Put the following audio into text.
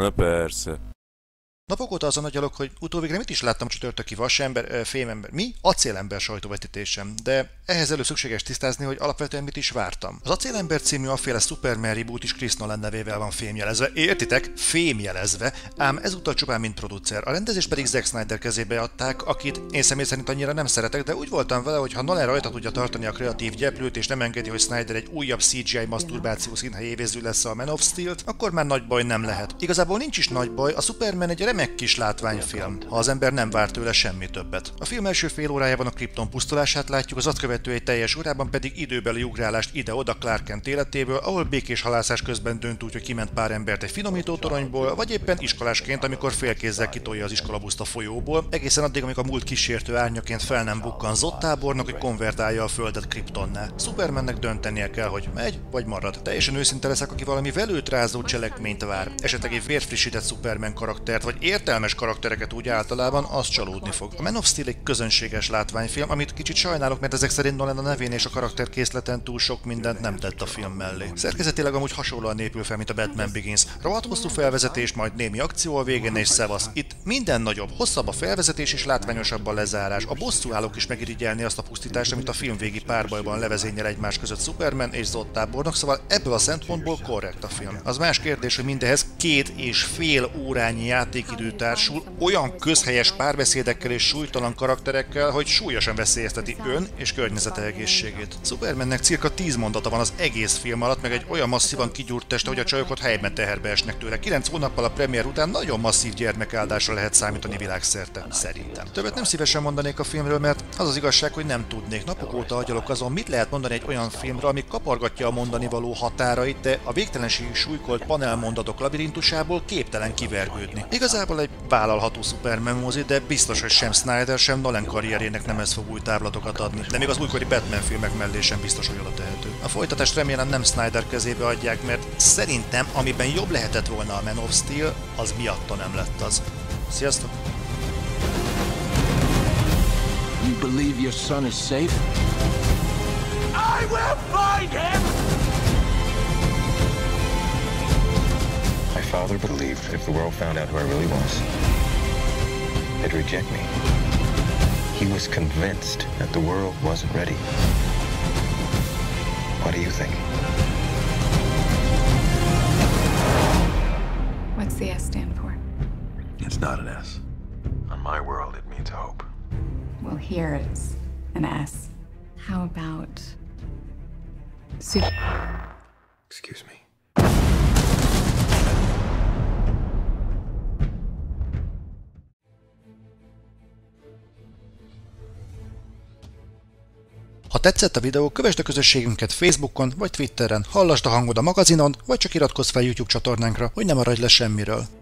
na persa. Napok óta azon agyalok, hogy utóvégre mit is láttam csütörtöki vasember, fémember, mi? Acélember sajtóvetítésem, de ehhez elő szükséges tisztázni, hogy alapvetően mit is vártam. Az Acélember című afféle Superman reboot is Chris Nolan nevével van fémjelezve, értitek? Fémjelezve, ám ezúttal csupán mint producer. A rendezés pedig Zack Snyder kezébe adták, akit én személy szerint annyira nem szeretek, de úgy voltam vele, hogy ha Nolan rajta tudja tartani a kreatív gyeplőt és nem engedi, hogy Snyder egy újabb CGI masturbáció színhelyévéző lesz a Man of Steel-t, akkor már nagy baj nem lehet. Igazából nincs is nagy baj, a Superman egy remek kis látványfilm, ha az ember nem vár tőle semmi többet. A film első fél órájában a kripton pusztulását látjuk, az azt követő egy teljes órában pedig időbeli ugrálást ide-oda Clark Kent életéből, ahol békés halászás közben dönt úgy, hogy kiment pár embert egy finomító toronyból, vagy éppen iskolásként, amikor félkézzel kitolja az iskolabuszt a folyóból, egészen addig, amíg a múlt kísértő árnyaként fel nem bukkan Zottábornak, hogy konvertálja a földet kriptonná. Supermannek döntenie kell, hogy megy vagy marad. Teljesen őszinte leszek, aki valami velőt rázó cselekményt vár, esetleg egy vérfrissített Superman karaktert, vagy értelmes karaktereket úgy általában, az csalódni fog. A Man of Steel egy közönséges látványfilm, amit kicsit sajnálok, mert ezek szerint Nolan a nevén és a karakterkészleten túl sok mindent nem tett a film mellé. Szerkezetileg amúgy hasonlóan épül fel, mint a Batman Begins. Rohadt hosszú felvezetés, majd némi akció a végén és szevasz. Itt minden nagyobb, hosszabb a felvezetés és látványosabb a lezárás. A állók is megirigyelni azt a pusztítást, amit a film végi párbajban levezényel egymás között Superman és Zod tábornok, szóval ebből a szempontból korrekt a film. Az más kérdés, hogy mindehez két és fél órányi játékidő társul olyan közhelyes párbeszédekkel és súlytalan karakterekkel, hogy súlyosan veszélyezteti ön és környezete egészségét. Supermannek cirka 10 mondata van az egész film alatt, meg egy olyan masszívan kigyúrt teste, hogy a csajok helyben teherbe esnek tőle. 9 hónappal a premier után nagyon masszív gyermekáldásra lehet számítani világszerte, szerintem. Többet nem szívesen mondanék a filmről, mert az az igazság, hogy nem tudnék. Napok óta agyalok azon, mit lehet mondani egy olyan filmről, ami kapargatja a mondani való határait, de a végtelenségig súlykolt panelmondatok labirintusából képtelen kivergődni. Igazából egy vállalható Superman mozi, de biztos, hogy sem Snyder, sem Nolan karrierének nem ez fog új távlatokat adni. De még az újkori Batman filmek mellé sem biztos, hogy oda tehető. A folytatást remélem nem Snyder kezébe adják, mert szerintem, amiben jobb lehetett volna a Man of Steel, az miatta nem lett az. Sziasztok! You believe your son is safe? I will find him! Father believed if the world found out who I really was, they'd reject me. He was convinced that the world wasn't ready. What do you think? What's the S stand for? It's not an S. On my world, it means hope. Well, here it's an S. How about... Super... Excuse me. Ha tetszett a videó, kövesd a közösségünket Facebookon vagy Twitteren, hallasd a hangod a magazinon, vagy csak iratkozz fel YouTube csatornánkra, hogy ne maradj le semmiről.